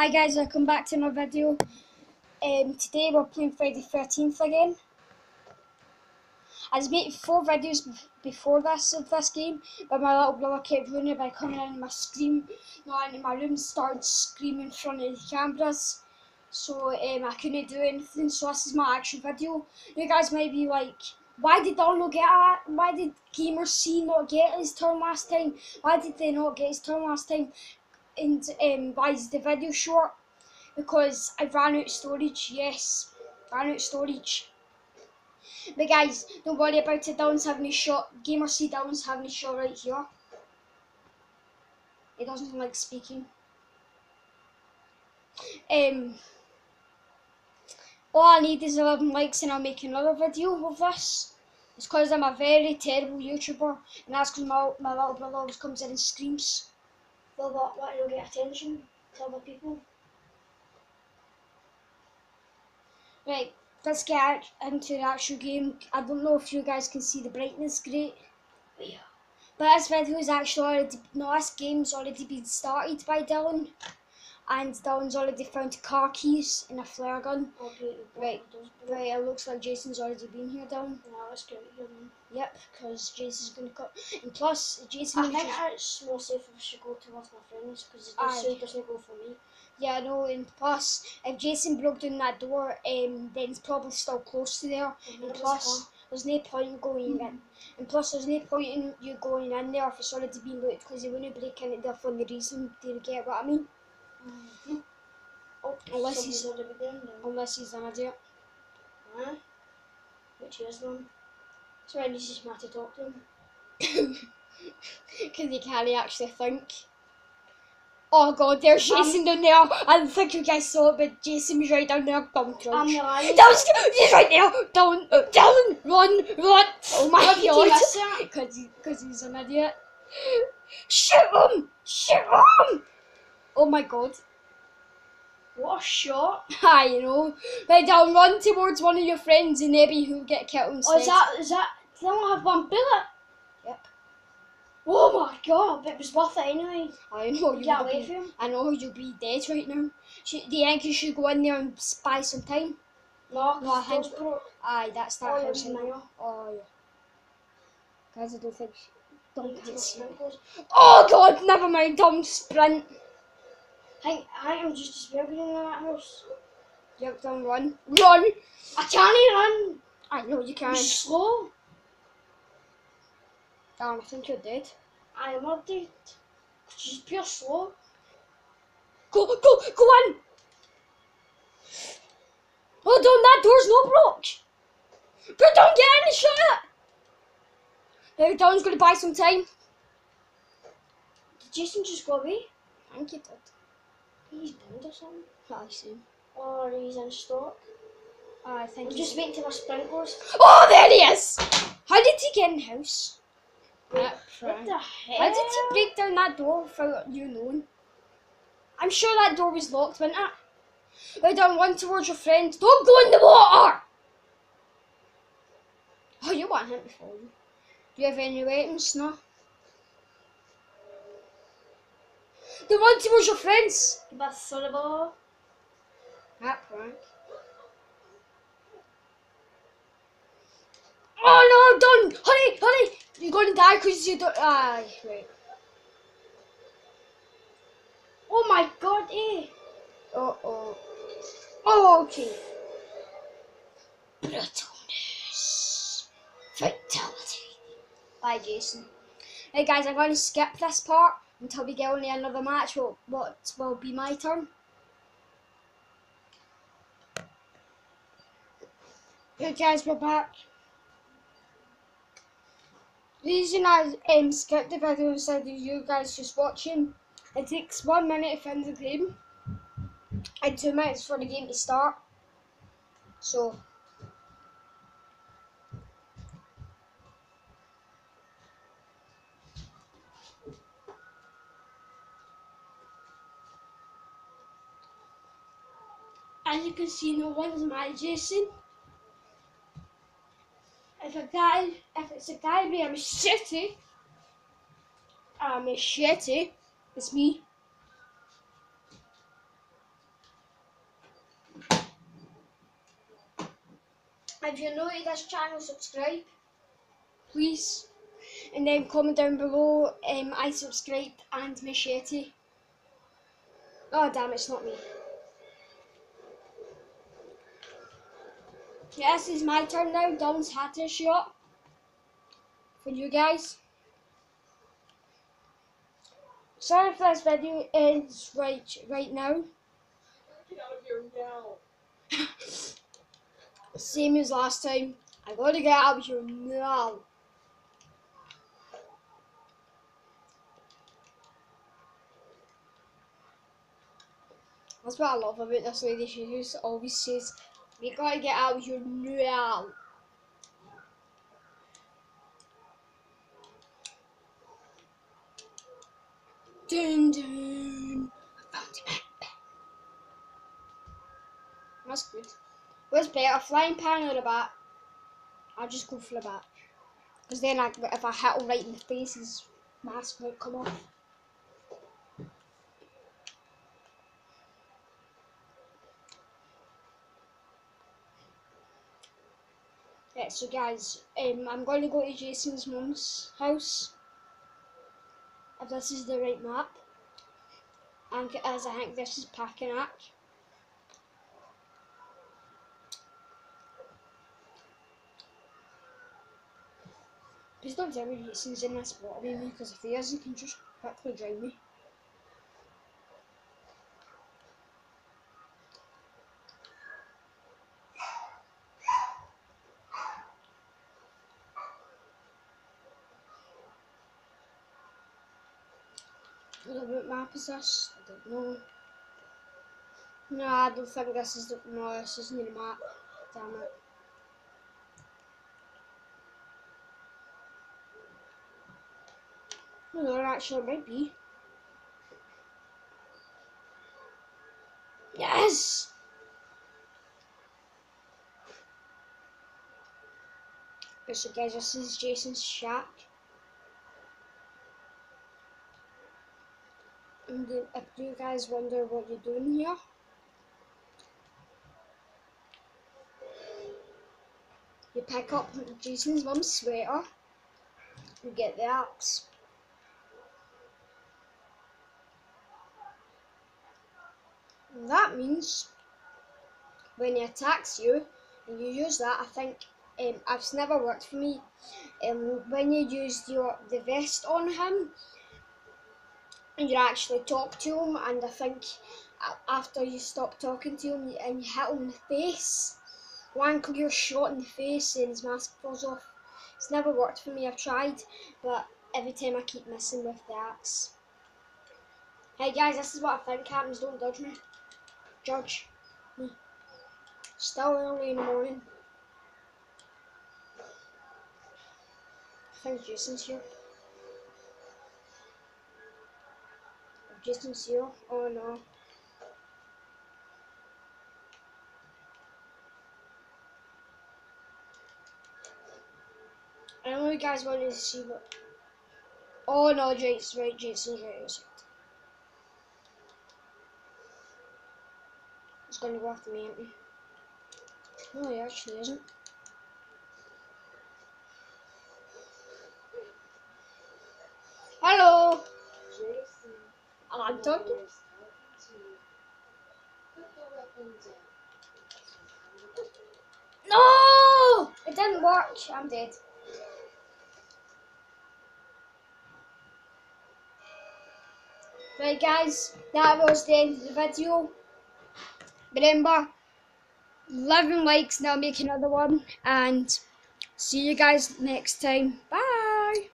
Hi guys, welcome back to another video. Um, today we're playing Friday 13th again. I've made four videos before this of this game, but my little brother kept ruining it by coming in my scream, no, into my room, started screaming in front of the cameras. So um, I couldn't do anything. So this is my actual video. You guys might be like, why did Donald get a, Why did Gamer C not get his turn last time? Why did they not get his turn last time? And um, why is the video short? Because I ran out of storage, yes, ran out of storage. But guys, don't worry about it, Dillon's having a shot, Gamer C Dillon's having a shot right here. He doesn't like speaking. Um, all I need is 11 likes and I'll make another video of this. It's because I'm a very terrible YouTuber and that's because my, my little brother always comes in and screams. Well, what, what, you'll get attention to other people. Right, let's get into the actual game. I don't know if you guys can see the brightness great. Yeah. But this video is actually already, no, this game's already been started by Dillon. And Dillon's already found car keys and a flare gun. Okay, Right, Right, it looks like Jason's already been here, Dillon. Now let's get here then. Yep, because Jason's gonna cut. And plus, Jason I think just- it's more safe if I should go towards my friends because it Aye. does say it doesn't go for me. Yeah, I know, and plus, if Jason broke down that door, um, then it's probably still close to there. And And plus, there's no point in going in. And plus, there's no point in you going in there if it's already been looked because you wouldn't break in there for no reason. Do you get what I mean? Mm-hmm. Oh, Unless he's-. Unless he's an idiot. Huh? Which is one. So I need to to talk to him. Because he can't actually think. Oh god, there's Um, Jason down there. I don't think you guys saw it, but Jason was right down there. Don't I'm crouch. lying. Was, he's right there. Down, uh, down, run, run. Oh my How did you miss god. Because he, he's an idiot. Shoot him! Shoot him! Oh my god. What a shot! Hi, you know. Right down, run towards one of your friends and maybe he'll get killed instead. Oh, is that is that? They only have one bullet. Yep. Oh my god! But it was worth it anyway. I know you away be, from him. I know you'll be dead right now. Should, do you think you should go in there and spy some time? No, No, I think-. Aye, that's that Oh, house. yeah, I Oh yeah. Guys, I don't think. Don't get it's scared. sprinkles. Oh god, never mind. Don't sprint. I I I'm just as in that house. Yep, don't run. Run. I can't run. I know you can. I'm slow. Damn, I think you're dead. I am not dead. She's pure slow. Go, go, go in. Hold on, that door's not blocked. But don't get in and shut it. Now, Don's gonna buy some time. Did Jason just go away? I think you did. He's blind or something. I see. Or he's in stock. Ah, I think I'm just waiting till my sprinklers. Oh, there he is! How did he get in the house? Wait, What the hell? How did he break down that door without you knowing? I'm sure that door was locked, wasn't it? Right down, run towards your friend. Don't go in the water! Oh, you want him before you. Do you have any weapons? No. Then run towards your friends. But sorry, That prank. Oh no, done! Hurry, hurry! You're gonna die because you don't. Ah, right. Oh my god, eh? Uh oh. Oh, okay. Brutalness. Fatality. Bye, Jason. Hey guys, I'm going to skip this part until we get only another match. What, what will be my turn? Hey guys, we're back. The reason I um, skipped the video instead of you guys just watching, it takes one minute to finish the game and two minutes for the game to start. So As you can see, no one is my Jason. If a guy, if it's a guy with a machete, a shitty. it's me. If you're new to this channel, subscribe, please. And then comment down below, um, I subscribe and machete. Oh damn, it's not me. Yeah, it's my turn now. Don's had a shot. For you guys. Sorry if this video ends right right now. Get out of here now. Same as last time. I gotta get out of here now. That's what I love about this lady. She just always says, "We gotta get out of here now." Dun dun. I found map. That's good. What's better, flying pan or a bat? I'll just go for the bat. Because then I, if I hit him right in the face, his mask won't come off. So guys, um, I'm going to go to Jason's mum's house. If this is the right map. And as I think this is Packanack. Please don't tell me Jason's in this water with me, because if he is, he can just quickly drown me. What map is this? I don't know. No, I don't think this is the, no, this isn't the map. Damn it. No, it actually might be. Yes! Okay, so guys, this is Jason's shack. If you guys wonder what you're doing here, you pick up Jason's mum's sweater, you get the axe. And that means when he attacks you and you use that, I think um, it's never worked for me. Um, when you use your the vest on him, and you actually talk to him, and I think after you stop talking to him and you hit him in the face, one clear shot in the face and his mask falls off. It's never worked for me. I've tried, but every time I keep missing with the axe. Hey guys, this is what I think happens. Don't judge me. Judge me. Still early in the morning. I think Jason's here. Jason's here. Oh no. I know you guys wanted to see what. Oh no. Jason's right. Jason's right. He's gonna go after me, ain't he? No, he actually isn't. Hello! I'm talking. No! It didn't work. I'm dead. Right, guys, that was the end of the video. Remember, 11 likes, now make another one, and see you guys next time. Bye!